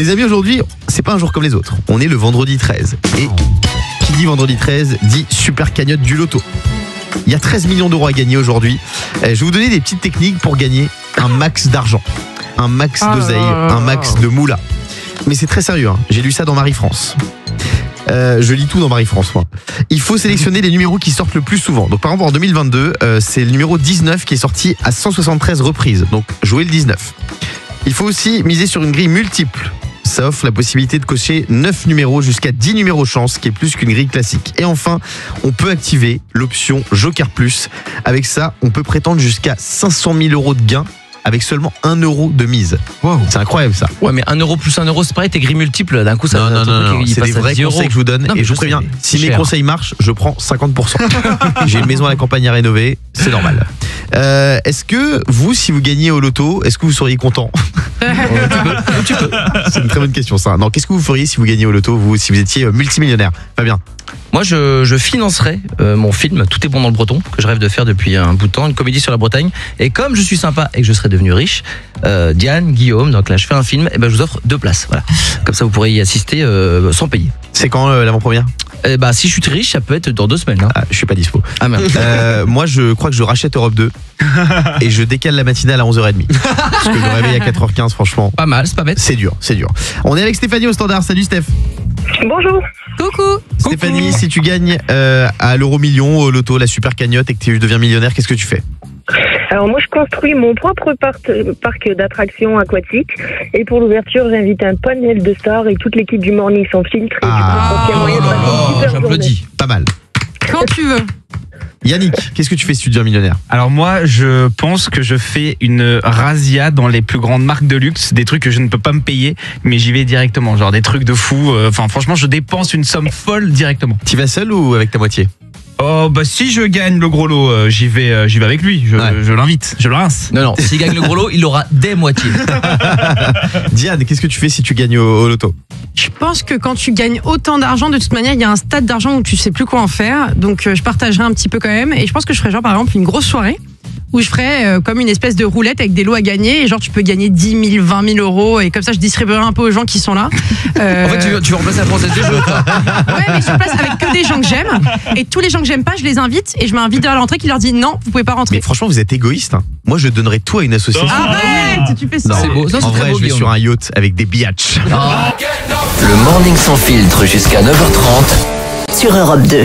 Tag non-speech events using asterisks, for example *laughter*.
Les amis, aujourd'hui, c'est pas un jour comme les autres. On est le vendredi 13. Et qui dit vendredi 13 dit super cagnotte du loto. Il y a 13 millions d'euros à gagner aujourd'hui. Euh, Je vais vous donner des petites techniques pour gagner un max d'argent, un max Ah d'oseille, un max de moula. Mais c'est très sérieux, hein. j'ai lu ça dans Marie-France. Euh, je lis tout dans Marie-France. Il faut sélectionner les numéros qui sortent le plus souvent. Donc, par exemple, en 2022, euh, c'est le numéro 19 qui est sorti à 173 reprises. Donc, jouez le 19. Il faut aussi miser sur une grille multiple. Ça offre la possibilité de cocher 9 numéros jusqu'à 10 numéros chance, qui est plus qu'une grille classique. Et enfin, on peut activer l'option Joker Plus. Avec ça, on peut prétendre jusqu'à 500 000 euros de gains avec seulement 1 euro de mise. C'est incroyable ça. Ouais, mais 1 euro plus 1 euro, c'est pareil, t'es gris multiple. D'un coup, ça Non, non, non, truc, non, c'est des vrais 10 euros. conseils que je vous donne Non, et je je vous préviens, si mes conseils marchent, je prends 50%. *laughs* J'ai une maison à la campagne à rénover, c'est normal. Euh, est-ce que vous, si vous gagnez au loto, est-ce que vous seriez content? *laughs* C'est une très bonne question ça. Non, qu'est-ce que vous feriez si vous gagnez au loto, vous, si vous étiez euh, multimillionnaire? Fabien Moi, je, je financerais euh, mon film Tout est bon dans le breton, que je rêve de faire depuis un bout de temps, une comédie sur la Bretagne. Et comme je suis sympa et que je serai devenu riche, euh, Diane, Guillaume, donc là, je fais un film, et ben, je vous offre deux places. Voilà. Comme ça, vous pourrez y assister euh, sans payer. C'est quand l'avant-première? Et bah, si je suis très riche, ça peut être dans deux semaines. hein. ah, Je suis pas dispo. Ah merde. Euh, moi, je crois que je rachète Europe 2 *laughs* et je décale la matinale à 11h30. Parce que je me réveille à 4h15, franchement. Pas mal, c'est pas bête. C'est dur, c'est dur. On est avec Stéphanie au standard. Salut Steph. Bonjour. Coucou Stéphanie, si tu gagnes euh, à l'euro million au loto, la super cagnotte et que tu deviens millionnaire, qu'est-ce que tu fais? Alors moi je construis mon propre parc, d'attractions aquatiques et pour l'ouverture j'invite un panel de stars et toute l'équipe du Morning sans filtre. Et Ah. J'applaudis. Pas mal. Quand tu veux. Yannick, qu'est-ce que tu fais si tu deviens millionnaire? Alors moi, je pense que je fais une razzia dans les plus grandes marques de luxe, des trucs que je ne peux pas me payer, mais j'y vais directement, genre des trucs de fou. euh, Enfin, franchement, je dépense une somme folle directement. Tu vas seul ou avec ta moitié? Oh bah si je gagne le gros lot, euh, j'y vais, euh, j'y vais avec lui. Je, Ouais. je l'invite, je le rince. Non, non, s'il gagne le gros lot, il aura des moitiés. *laughs* Diane, qu'est-ce que tu fais si tu gagnes au, au loto? Je pense que quand tu gagnes autant d'argent, de toute manière, il y a un stade d'argent où tu sais plus quoi en faire. Donc, euh, je partagerai un petit peu quand même. Et je pense que je ferais genre, par exemple, une grosse soirée où je ferais euh, comme une espèce de roulette avec des lots à gagner. Et genre, tu peux gagner 10 000, 20 000 euros. Et comme ça, je distribuerai un peu aux gens qui sont là. Euh, *laughs* En fait, tu veux, tu veux remplacer la française des jeux, quoi. *laughs* Ouais, mais sur place avec que des gens que j'aime. Et tous les gens que j'aime pas, je les invite. Et je mets un vidéo à l'entrée qui leur dit non, vous pouvez pas rentrer. Mais franchement, vous êtes égoïste. hein. Moi, je donnerais tout à une association. Arrête, tu fais ça. Non, C'est beau. Non, c'est en très vrai, beau, je vais Guillaume. sur un yacht avec des biatchs. Le morning sans filtre jusqu'à 9h30 sur Europe 2.